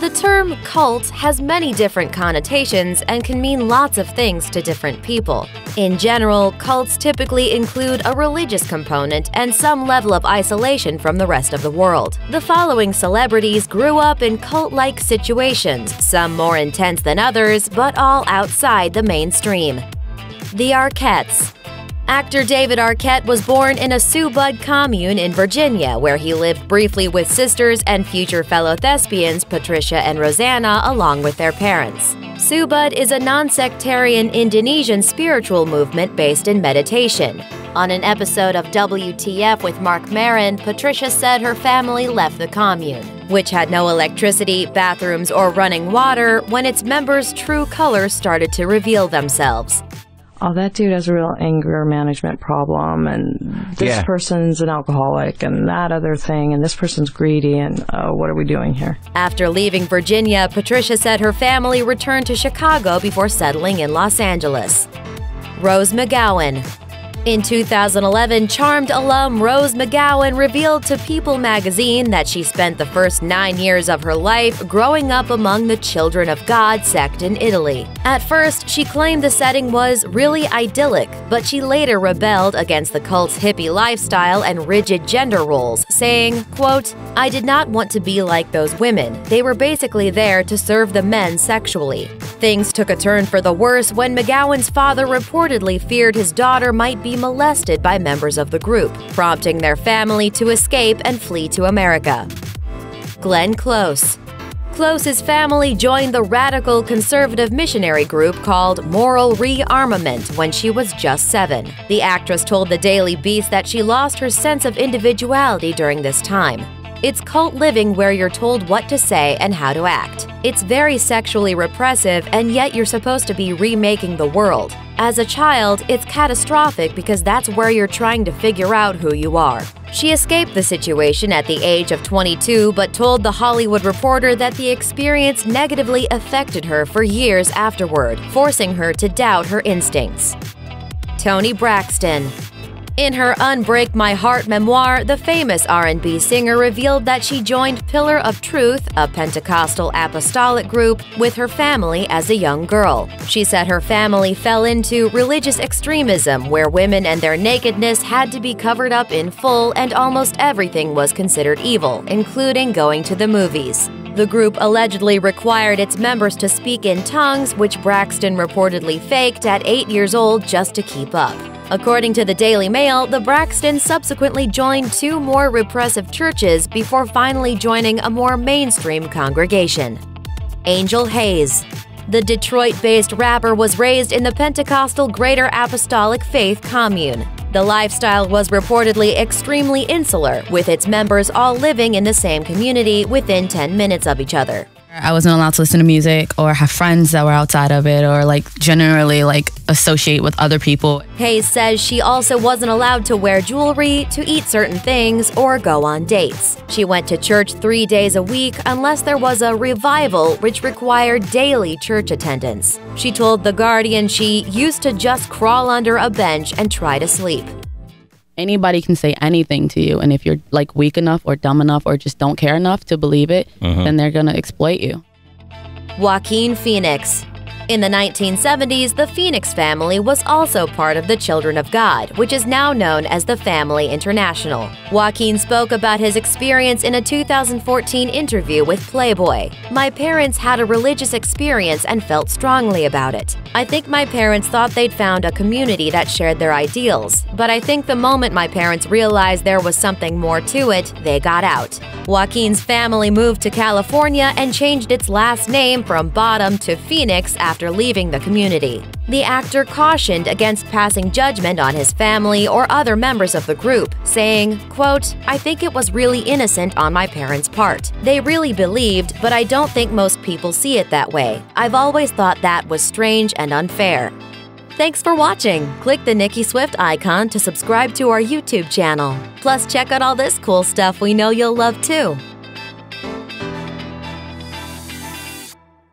The term cult has many different connotations and can mean lots of things to different people. In general, cults typically include a religious component and some level of isolation from the rest of the world. The following celebrities grew up in cult like situations, some more intense than others, but all outside the mainstream. The Arquettes Actor David Arquette was born in a Subud commune in Virginia, where he lived briefly with sisters and future fellow thespians Patricia and Rosanna along with their parents. Subud is a non sectarian Indonesian spiritual movement based in meditation. On an episode of WTF with Marc Maron, Patricia said her family left the commune, which had no electricity, bathrooms, or running water, when its members' true colors started to reveal themselves oh, that dude has a real anger management problem, and this Yeah. person's an alcoholic, and that other thing, and this person's greedy, and uh, what are we doing here? After leaving Virginia, Patricia said her family returned to Chicago before settling in Los Angeles. Rose McGowan. In 2011, Charmed alum Rose McGowan revealed to People magazine that she spent the first nine years of her life growing up among the Children of God sect in Italy. At first, she claimed the setting was really idyllic, but she later rebelled against the cult's hippie lifestyle and rigid gender roles, saying, quote, I did not want to be like those women. They were basically there to serve the men sexually. Things took a turn for the worse when McGowan's father reportedly feared his daughter might be molested by members of the group, prompting their family to escape and flee to America. Glenn Close. Close's family joined the radical conservative missionary group called Moral Rearmament when she was just seven. The actress told the Daily Beast that she lost her sense of individuality during this time. It's cult living where you're told what to say and how to act. It's very sexually repressive, and yet you're supposed to be remaking the world. As a child, it's catastrophic because that's where you're trying to figure out who you are. She escaped the situation at the age of 22 but told The Hollywood Reporter that the experience negatively affected her for years afterward, forcing her to doubt her instincts. Toni Braxton in her Unbreak My Heart memoir, the famous R&B singer revealed that she joined Pillar of Truth, a Pentecostal apostolic group, with her family as a young girl. She said her family fell into religious extremism where women and their nakedness had to be covered up in full and almost everything was considered evil, including going to the movies. The group allegedly required its members to speak in tongues, which Braxton reportedly faked at eight years old just to keep up. According to the Daily Mail, the Braxtons subsequently joined two more repressive churches before finally joining a more mainstream congregation. Angel Haze. The Detroit based rapper was raised in the Pentecostal Greater Apostolic Faith Commune. The lifestyle was reportedly extremely insular, with its members all living in the same community within 10 minutes of each other. I wasn't allowed to listen to music or have friends that were outside of it or like generally like associate with other people. Haze says she also wasn't allowed to wear jewelry, to eat certain things, or go on dates. She went to church three days a week unless there was a revival, which required daily church attendance. She told The Guardian she used to just crawl under a bench and try to sleep. Anybody can say anything to you and if you're like weak enough or dumb enough or just don't care enough to believe it, mm-hmm. then they're going to exploit you. Joaquin Phoenix. In the 1970s, the Phoenix family was also part of the Children of God, which is now known as the Family International. Joaquin spoke about his experience in a 2014 interview with Playboy. My parents had a religious experience and felt strongly about it. I think my parents thought they'd found a community that shared their ideals, but I think the moment my parents realized there was something more to it, they got out. Joaquin's family moved to California and changed its last name from Bottom to Phoenix after leaving the community. The actor cautioned against passing judgment on his family or other members of the group, saying, quote, I think it was really innocent on my parents' part. They really believed, but I don't think most people see it that way. I've always thought that was strange and unfair. Thanks for watching. Click the Nicki Swift icon to subscribe to our YouTube channel. Plus, check out all this cool stuff we know you'll love too.